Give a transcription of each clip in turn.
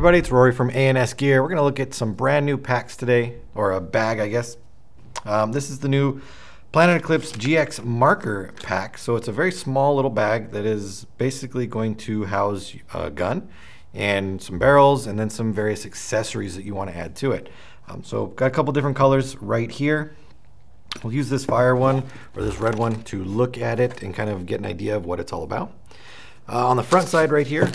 everybody, it's Rory from ANS Gear. We're going to look at some brand new packs today, or a bag, I guess. Um, this is the new Planet Eclipse GX marker pack. So it's a very small little bag that is basically going to house a gun and some barrels and then some various accessories that you want to add to it. Um, so got a couple different colors right here. We'll use this fire one or this red one to look at it and kind of get an idea of what it's all about. Uh, on the front side right here,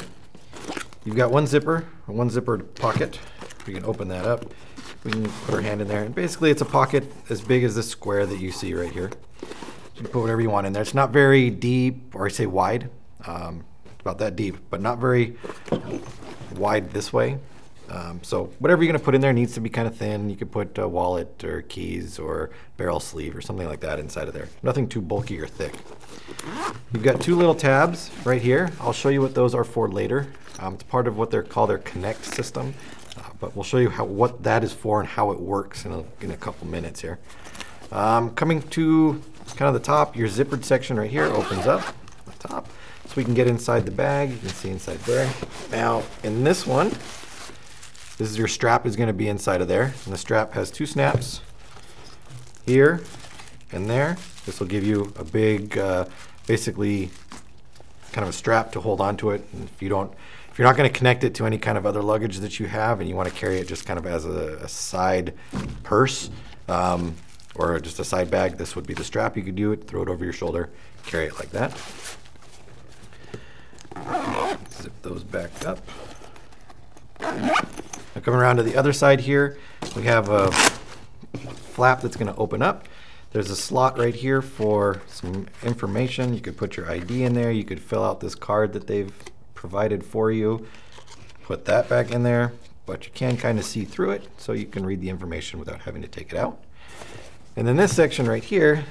You've got one zipper, one zippered pocket. We can open that up. We can put our hand in there. And basically it's a pocket as big as this square that you see right here. You can put whatever you want in there. It's not very deep, or I say wide. Um, about that deep, but not very wide this way. Um, so whatever you're going to put in there needs to be kind of thin. You could put a wallet or keys or barrel sleeve or something like that inside of there. Nothing too bulky or thick. You've got two little tabs right here. I'll show you what those are for later. Um, it's part of what they're called their Connect system, uh, but we'll show you how what that is for and how it works in a, in a couple minutes here. Um, coming to kind of the top, your zippered section right here opens up the top. So we can get inside the bag. You can see inside there. Now, in this one, this is your strap is going to be inside of there. And the strap has two snaps here and there. This will give you a big, uh, basically, kind of a strap to hold onto it. And if you don't, if you're not going to connect it to any kind of other luggage that you have and you want to carry it just kind of as a, a side purse um, or just a side bag, this would be the strap. You could do it, throw it over your shoulder, carry it like that. Zip those back up. Coming around to the other side here, we have a flap that's going to open up. There's a slot right here for some information. You could put your ID in there. You could fill out this card that they've provided for you. Put that back in there, but you can kind of see through it so you can read the information without having to take it out. And then this section right here,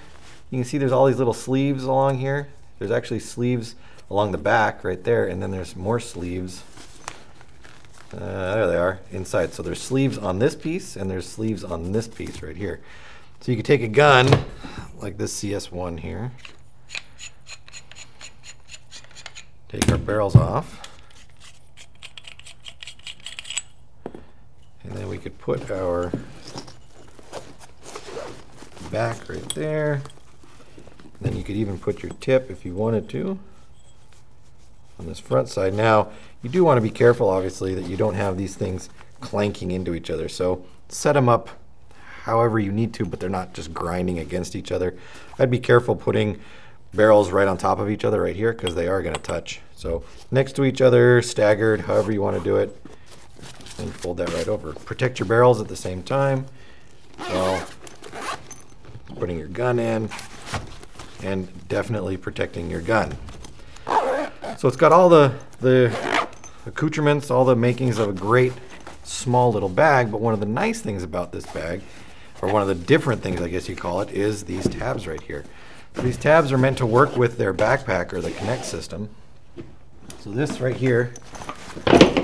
you can see there's all these little sleeves along here. There's actually sleeves along the back right there, and then there's more sleeves. Uh, there they are inside. So there's sleeves on this piece, and there's sleeves on this piece right here. So you could take a gun like this CS1 here, Take our barrels off. And then we could put our back right there. And then you could even put your tip if you wanted to on this front side. Now, you do want to be careful, obviously, that you don't have these things clanking into each other. So set them up however you need to, but they're not just grinding against each other. I'd be careful putting barrels right on top of each other right here because they are going to touch. So next to each other, staggered, however you want to do it, and fold that right over. Protect your barrels at the same time while putting your gun in and definitely protecting your gun. So it's got all the, the accoutrements, all the makings of a great small little bag, but one of the nice things about this bag, or one of the different things I guess you call it, is these tabs right here. These tabs are meant to work with their backpack or the Connect system. So this right here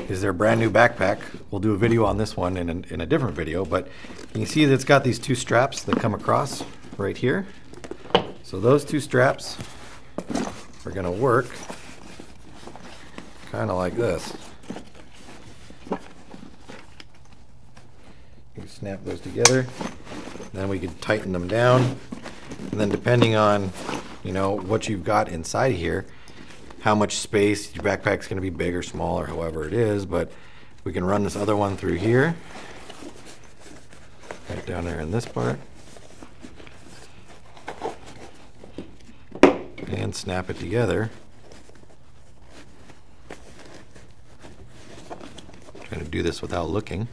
is their brand new backpack. We'll do a video on this one in a, in a different video, but you can see that it's got these two straps that come across right here. So those two straps are gonna work kind of like this. You snap those together, then we can tighten them down and then depending on, you know, what you've got inside here, how much space, your backpack's gonna be big or small or however it is, but we can run this other one through here. Right down there in this part. And snap it together. Do this without looking.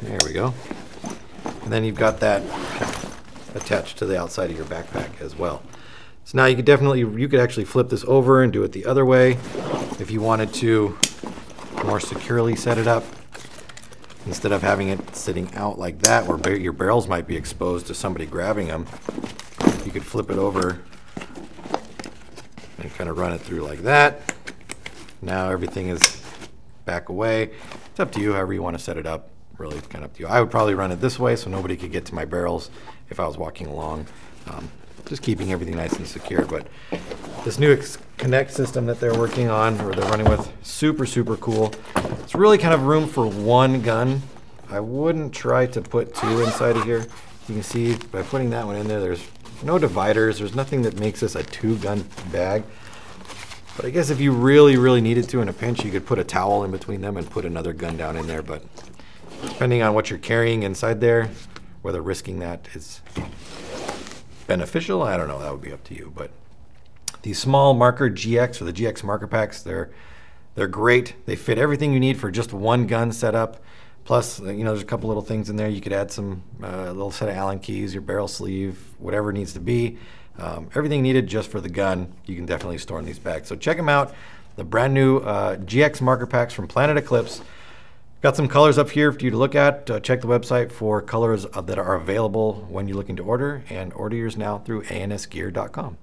There we go. And then you've got that attached to the outside of your backpack as well. So now you could definitely, you could actually flip this over and do it the other way if you wanted to more securely set it up. Instead of having it sitting out like that where your barrels might be exposed to somebody grabbing them, you could flip it over and kind of run it through like that. Now everything is back away. It's up to you however you want to set it up really kind of up to you. I would probably run it this way so nobody could get to my barrels if I was walking along. Um, just keeping everything nice and secure. But this new Connect system that they're working on, or they're running with, super, super cool. It's really kind of room for one gun. I wouldn't try to put two inside of here. You can see by putting that one in there, there's no dividers. There's nothing that makes this a two gun bag. But I guess if you really, really needed to in a pinch, you could put a towel in between them and put another gun down in there. But depending on what you're carrying inside there, whether risking that is beneficial, I don't know. That would be up to you. But these small marker GX or the GX marker packs, they're they're great. They fit everything you need for just one gun setup. Plus, you know, there's a couple little things in there. You could add some uh, little set of Allen keys, your barrel sleeve, whatever needs to be. Um, everything needed just for the gun, you can definitely store in these bags. So check them out. The brand new uh, GX marker packs from Planet Eclipse. Got some colors up here for you to look at. Uh, check the website for colors that are available when you're looking to order, and order yours now through ansgear.com.